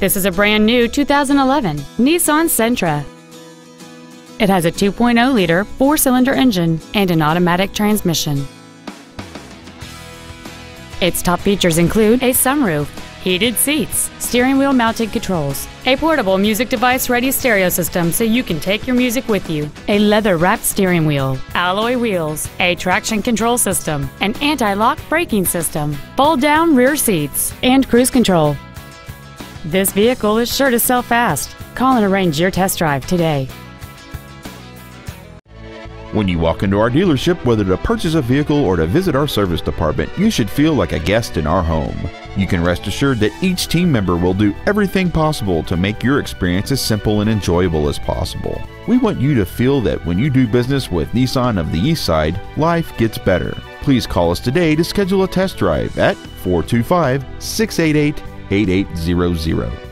This is a brand new 2011 Nissan Sentra. It has a 2.0 liter four cylinder engine and an automatic transmission. Its top features include a sunroof, heated seats, steering wheel mounted controls, a portable music device ready stereo system so you can take your music with you, a leather wrapped steering wheel, alloy wheels, a traction control system, an anti lock braking system, fold down rear seats, and cruise control. This vehicle is sure to sell fast. Call and arrange your test drive today. When you walk into our dealership, whether to purchase a vehicle or to visit our service department, you should feel like a guest in our home. You can rest assured that each team member will do everything possible to make your experience as simple and enjoyable as possible. We want you to feel that when you do business with Nissan of the Eastside, life gets better. Please call us today to schedule a test drive at 425 688 8800.